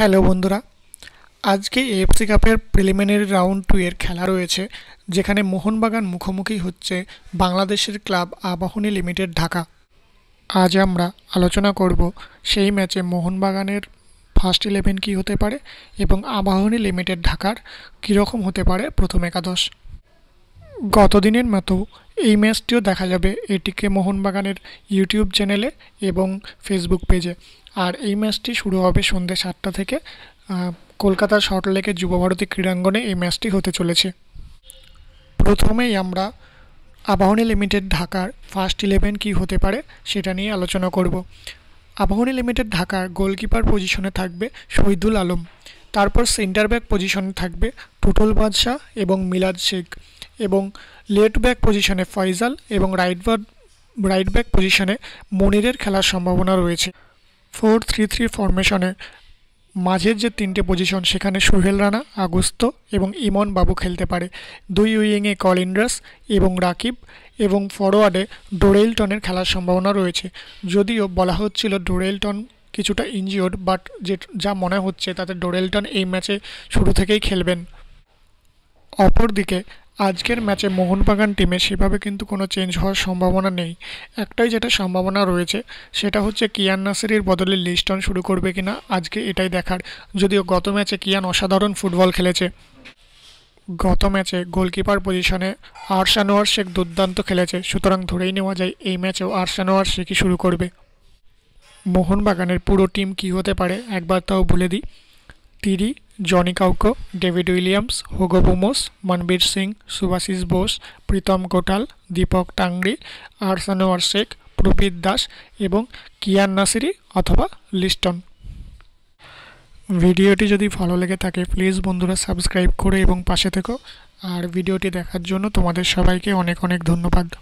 Hello বন্ধুরা, আজকে AFC কাপের প্রিলিমিনারি রাউন্ড টু এর খেলা রয়েছে, যেখানে মোহনবাগান মুখোমুখি হচ্ছে বাংলাদেশের ক্লাব আবাহনী লিমিটেড ঢাকা। আজ আমরা আলোচনা করব সেই ম্যাচে মোহনবাগানের ফার্স্ট ইলেভেন কী হতে পারে এবং আবাহনী লিমিটেড ঢাকার কীরকম হতে পারে প্রথম একাদশ। গতদিনের মতো এই ম্যাচটিও দেখা যাবে এটিকে মোহনবাগানের ইউটিউব চ্যানেলে এবং ফেসবুক পেজে। আর এই ম্যাচটি শুরু হবে সন্ধ্যে সাতটা থেকে কলকাতার সল্টলেকের যুবভারতী ক্রীড়াঙ্গনে এই ম্যাচটি হতে চলেছে। প্রথমেই আমরা আবাহনী লিমিটেড ঢাকার ফার্স্ট ইলেভেন কী হতে পারে সেটা নিয়ে আলোচনা করব। আবাহনী লিমিটেড ঢাকার গোলকিপার পজিশনে থাকবে শহীদুল আলম। তারপর সেন্টার ব্যাক পজিশনে থাকবে টুটল বাদশাহ এবং মিলাদ শেখ এবং লেট ব্যাক পজিশনে ফয়জাল এবং রাইট রাইট ব্যাক পজিশনে মনিরের খেলার সম্ভাবনা রয়েছে। ফোর থ্রি থ্রি ফরমেশনে মাঝের যে তিনটে পজিশন সেখানে সোহেল রানা, আগস্ত এবং ইমন বাবু খেলতে পারে। দুই উইংয়ে কলিন্ড্রাস এবং রাকিব এবং ফরোয়ার্ডে ডোরেলটনের খেলার সম্ভাবনা রয়েছে। যদিও বলা হচ্ছিল ডোরেলটন কিছুটা ইনজিওর্ড বাট যে, যা মনে হচ্ছে তাতে ডোরেলটন এই ম্যাচে শুরু থেকেই খেলবেন। অপরদিকে, আজকের ম্যাচে মোহনবাগান টিমে সেভাবে কিন্তু কোনো চেঞ্জ হওয়ার সম্ভাবনা নেই। একটাই যেটা সম্ভাবনা রয়েছে, সেটা হচ্ছে কিয়ান নাসিরের বদলে লিস্টন শুরু করবে কিনা, আজকে এটাই দেখার। যদিও গত ম্যাচে কিয়ান অসাধারণ ফুটবল খেলেছে। গত ম্যাচে গোলকিপার পজিশনে আরশানোয়ার শেখ দুর্দান্ত খেলেছে, সুতরাং ধরেই নেওয়া যায় এই ম্যাচেও আরশানোয়ার শেখই শুরু করবে। মোহনবাগানের পুরো টিম কি হতে পারে? একবার তাও বলে দিই। Tiri, Joni Kauko, David Williams, Hugo Boumous, Manvir Singh Subhasish Bose, Pritam Kotal, Deepak Tangri Arsh Anwer Shaikh Prabir Das এবং কিয়ান নাসিরি অথবা লিস্টন। ভিডিওটি যদি ভালো লেগে থাকে প্লিজ বন্ধুরা সাবস্ক্রাইব করে এবং পাশে থেকো। আর ভিডিওটি দেখার জন্য তোমাদের সবাইকে অনেক অনেক ধন্যবাদ।